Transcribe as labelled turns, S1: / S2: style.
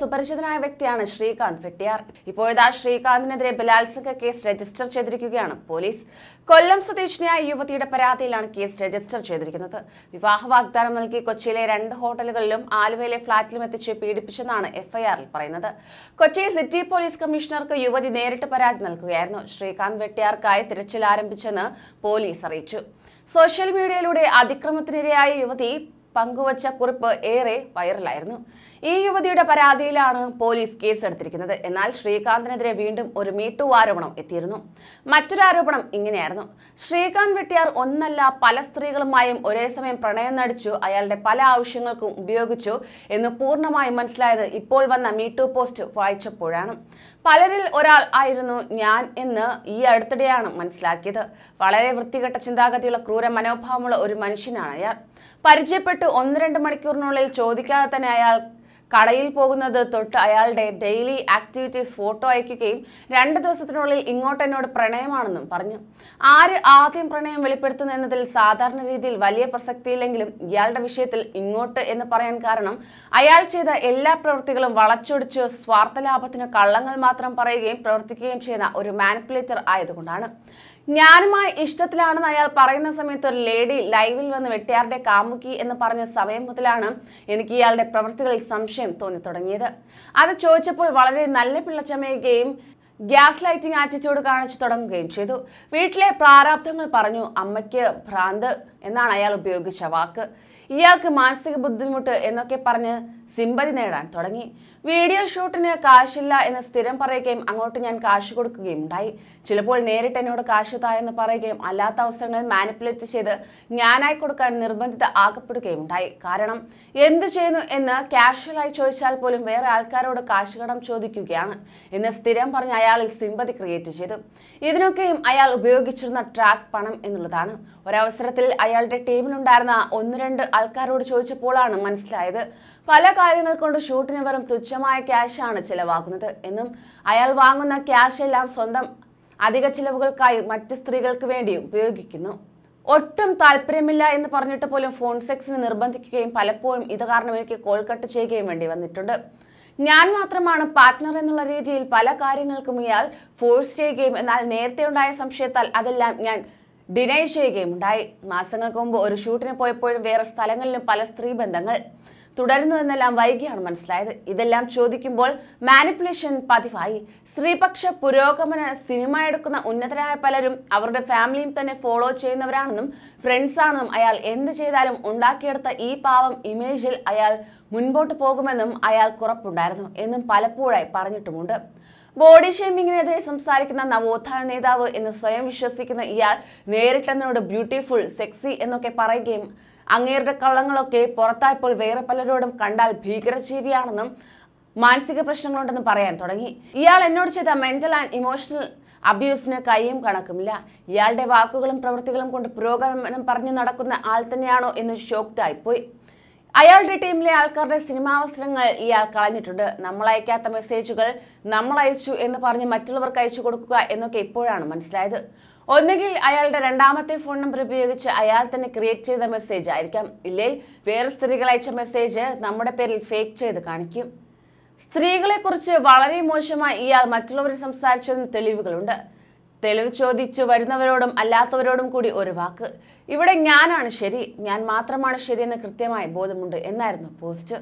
S1: സുപരിചിതനായ വ്യക്തിയാണ് ശ്രീകാന്ത് വെട്ടിയാർ. ഇപ്പോഴത്തെ ശ്രീകാന്തിനെതിരെ ബലാത്സംഗ കേസ് രജിസ്റ്റർ ചെയ്തിരിക്കുകയാണ് പോലീസ്. കൊല്ലം സ്വദേശിനിയായ യുവതിയുടെ പരാതിയിലാണ് കേസ് രജിസ്റ്റർ ചെയ്തിരിക്കുന്നത്. വിവാഹ വാഗ്ദാനം നൽകി കൊച്ചിയിലെ രണ്ട് ഹോട്ടലുകളിലും ആലുവയിലെ ഫ്ളാറ്റിലും എത്തിച്ച് പീഡിപ്പിച്ചെന്നാണ് എഫ്ഐആറിൽ പറയുന്നത്. കൊച്ചി സിറ്റി പോലീസ് കമ്മീഷണർക്ക് യുവതി നേരിട്ട് പരാതി നൽകുകയായിരുന്നു. ശ്രീകാന്ത് വെട്ടിയാർക്കായി തിരച്ചിൽ ആരംഭിച്ചെന്ന് പോലീസ് അറിയിച്ചു. സോഷ്യൽ മീഡിയയിലൂടെ അതിക്രമത്തിനിരയായ യുവതി പങ്കുവച്ച കുറിപ്പ് ഏറെ വൈറലായിരുന്നു. ഈ യുവതിയുടെ പരാതിയിലാണ് പോലീസ് കേസെടുത്തിരിക്കുന്നത്. എന്നാൽ ശ്രീകാന്തിനെതിരെ വീണ്ടും ഒരു മീട്ടു ആരോപണം എത്തിയിരുന്നു. മറ്റൊരു ആരോപണം ഇങ്ങനെയായിരുന്നു. ശ്രീകാന്ത് വെട്ടിയാർ ഒന്നല്ല പല സ്ത്രീകളുമായും ഒരേ സമയം പ്രണയം നടിച്ചു അയാളുടെ പല ആവശ്യങ്ങൾക്കും ഉപയോഗിച്ചു എന്ന് പൂർണമായും മനസ്സിലായത് ഇപ്പോൾ വന്ന മീട്ടു പോസ്റ്റ് വായിച്ചപ്പോഴാണ്. പലരിൽ ഒരാൾ ആയിരുന്നു ഞാൻ എന്ന് ഈ അടുത്തിടെയാണ് മനസ്സിലാക്കിയത്. വളരെ വൃത്തികെട്ട ചിന്താഗതിയുള്ള ക്രൂര മനോഭാവമുള്ള ഒരു മനുഷ്യനാണ് അയാൾ. പരിചയപ്പെട്ട് ഒന്ന് രണ്ട് മണിക്കൂറിനുള്ളിൽ ചോദിക്കാതെ തന്നെ അയാൾ കടയിൽ പോകുന്നത് തൊട്ട് അയാളുടെ ഡെയിലി ആക്ടിവിറ്റീസ് ഫോട്ടോ അയക്കുകയും രണ്ട് ദിവസത്തിനുള്ളിൽ ഇങ്ങോട്ട് എന്നോട് പ്രണയമാണെന്നും പറഞ്ഞു. ആര് ആദ്യം പ്രണയം വെളിപ്പെടുത്തുന്നു എന്നതിൽ സാധാരണ രീതിയിൽ വലിയ പ്രസക്തിയില്ലെങ്കിലും ഇയാളുടെ വിഷയത്തിൽ ഇങ്ങോട്ട് എന്ന് പറയാൻ കാരണം അയാൾ ചെയ്ത എല്ലാ പ്രവൃത്തികളും വളച്ചൊടിച്ച് സ്വാർത്ഥ ലാഭത്തിന് കള്ളങ്ങൾ മാത്രം പറയുകയും പ്രവർത്തിക്കുകയും ചെയ്യുന്ന ഒരു മാനിപ്പുലേറ്റർ ആയതുകൊണ്ടാണ്. ഞാനുമായി ഇഷ്ടത്തിലാണെന്ന് അയാൾ പറയുന്ന സമയത്ത് ഒരു ലേഡി ലൈവിൽ വന്ന് വെട്ടിയാരുടെ കാമുക്കി എന്ന് പറഞ്ഞ സമയം മുതലാണ് എനിക്ക് ഇയാളുടെ പ്രവൃത്തികളിൽ സംശയം തോന്നി തുടങ്ങിയത് അത് ചോദിച്ചപ്പോൾ വളരെ നല്ല പിള്ള ചമയുകയും ഗ്യാസ് ലൈറ്റിംഗ് ആറ്റിറ്റ്യൂഡ് കാണിച്ചു തുടങ്ങുകയും ചെയ്തു. വീട്ടിലെ പ്രാരാബ്ധങ്ങൾ പറഞ്ഞു അമ്മയ്ക്ക് ഭ്രാന്ത് എന്നാണ് അയാൾ ഉപയോഗിച്ച വാക്ക്. ഇയാൾക്ക് മാനസിക ബുദ്ധിമുട്ട് എന്നൊക്കെ പറഞ്ഞ് സിമ്പതി നേടാൻ തുടങ്ങി. വീഡിയോ ഷൂട്ടിന് കാശില്ല എന്ന് സ്ഥിരം പറയുകയും അങ്ങോട്ട് ഞാൻ കാശ് കൊടുക്കുകയും ഉണ്ടായി. ചിലപ്പോൾ നേരിട്ട് എന്നോട് കാശ് തായെന്ന് പറയുകയും അല്ലാത്ത അവസരങ്ങളിൽ മാനിപ്പുലേറ്റ് ചെയ്ത് ഞാനായി കൊടുക്കാൻ നിർബന്ധിത ആക്കപ്പെടുകയും ഉണ്ടായി. കാരണം എന്തു ചെയ്യുന്നു എന്ന് കാഷ്വലായി ചോദിച്ചാൽ പോലും വേറെ ആൾക്കാരോട് കാശ് കടം ചോദിക്കുകയാണ് എന്ന് സ്ഥിരം പറഞ്ഞ് അയാളിൽ സിമ്പതി ക്രിയേറ്റ് ചെയ്തു. ഇതിനൊക്കെയും അയാൾ ഉപയോഗിച്ചിരുന്ന ട്രാക്ക് പണം എന്നുള്ളതാണ്. ഒരവസരത്തിൽ അയാളുടെ ടീമിലുണ്ടായിരുന്ന ഒന്ന് രണ്ട് ആൾക്കാരോട് ചോദിച്ചപ്പോഴാണ് മനസ്സിലായത്. പല കാര്യങ്ങൾ കൊണ്ട് ഷൂട്ടിന് വെറും തുച്ഛമായ ക്യാഷാണ് ചിലവാക്കുന്നത്. എന്നും അയാൾ വാങ്ങുന്ന ക്യാഷ് എല്ലാം സ്വന്തം അധിക ചിലവുകൾക്കായി മറ്റ് സ്ത്രീകൾക്ക് വേണ്ടി ഉപയോഗിക്കുന്നു. ഒട്ടും താല്പര്യമില്ല എന്ന് പറഞ്ഞിട്ട് പോലും ഫോൺ സെക്സിന് നിർബന്ധിക്കുകയും പലപ്പോഴും ഇത് കാരണം എനിക്ക് കോൾ കട്ട് ചെയ്യുകയും വേണ്ടി വന്നിട്ടുണ്ട്. ഞാൻ മാത്രമാണ് പാർട്ട്ണർ എന്നുള്ള രീതിയിൽ പല കാര്യങ്ങൾക്കും ഇയാൾ ഫോഴ്സ് ചെയ്യുകയും എന്നാൽ നേരത്തെ ഉണ്ടായ സംശയത്താൽ അതെല്ലാം ഞാൻ ഡിനൈ ചെയ്യുകയും ഉണ്ടായി. മാസങ്ങൾക്ക് മുമ്പ് ഒരു ഷൂട്ടിന് പോയപ്പോഴും വേറെ സ്ഥലങ്ങളിലും പല സ്ത്രീ ബന്ധങ്ങൾ. തുടരുന്നു എന്നെല്ലാം വൈകിയാണ് മനസ്സിലായത്. ഇതെല്ലാം ചോദിക്കുമ്പോൾ മാനിപ്പുലേഷൻ പതിവായി. സ്ത്രീപക്ഷ പുരോഗമന സിനിമ എടുക്കുന്ന ഉന്നതരായ പലരും അവരുടെ ഫാമിലിയും തന്നെ ഫോളോ ചെയ്യുന്നവരാണെന്നും ഫ്രണ്ട്സാണെന്നും അയാൾ എന്ത് ചെയ്താലും ഉണ്ടാക്കിയെടുത്ത ഈ പാവം ഇമേജിൽ അയാൾ മുൻപോട്ട് പോകുമെന്നും അയാൾ കുറപ്പുണ്ടായിരുന്നു എന്നും പലപ്പോഴായി പറഞ്ഞിട്ടുമുണ്ട്. ബോഡി ഷേമിങ്ങിനെതിരെ സംസാരിക്കുന്ന നവോത്ഥാന നേതാവ് എന്ന് സ്വയം വിശ്വസിക്കുന്ന ഇയാൾ നേരിട്ടെന്നോട് ബ്യൂട്ടിഫുൾ സെക്സി എന്നൊക്കെ പറയുകയും അങ്ങേരുടെ കള്ളങ്ങളൊക്കെ പുറത്തായപ്പോൾ വേറെ പലരോടും കണ്ടാൽ ഭീകരജീവിയാണെന്നും മാനസിക പ്രശ്നങ്ങളുണ്ടെന്നും പറയാൻ തുടങ്ങി. ഇയാൾ എന്നോട് ചെയ്ത മെന്റൽ ആൻഡ് ഇമോഷണൽ അബ്യൂസിന് കൈയും കണക്കുമില്ല. ഇയാളുടെ വാക്കുകളും പ്രവൃത്തികളും കൊണ്ട് പുരോഗമനം പറഞ്ഞു നടക്കുന്ന ആൾ തന്നെയാണോ എന്ന് ഷോക്ക്ഡായിപ്പോയി അയാളുടെ ടീമിലെ ആൾക്കാരുടെ സിനിമാവസരങ്ങൾ ഇയാൾ കളഞ്ഞിട്ടുണ്ട്. നമ്മൾ അയക്കാത്ത മെസ്സേജുകൾ നമ്മൾ അയച്ചു എന്ന് പറഞ്ഞ് മറ്റുള്ളവർക്ക് അയച്ചു കൊടുക്കുക എന്നൊക്കെ ഇപ്പോഴാണ് മനസ്സിലായത്. ഒന്നുകിൽ അയാളുടെ രണ്ടാമത്തെ ഫോൺ നമ്പർ ഉപയോഗിച്ച് അയാൾ തന്നെ ക്രിയേറ്റ് ചെയ്ത മെസ്സേജ് ആയിരിക്കാം. ഇല്ലെങ്കിൽ വേറെ സ്ത്രീകൾ അയച്ച മെസ്സേജ് നമ്മുടെ പേരിൽ ഫേക്ക് ചെയ്ത് കാണിക്കും. സ്ത്രീകളെക്കുറിച്ച് വളരെ മോശമായി ഇയാൾ മറ്റുള്ളവർ സംസാരിച്ചതിന് തെളിവുകളുണ്ട്. തെളിവ് ചോദിച്ചു വരുന്നവരോടും അല്ലാത്തവരോടും കൂടി ഒരു വാക്ക്. ഇവിടെ ഞാനാണ് ശരി ഞാൻ മാത്രമാണ് ശരിയെന്ന് കൃത്യമായ ബോധമുണ്ട് എന്നായിരുന്നു പോസ്റ്റ്.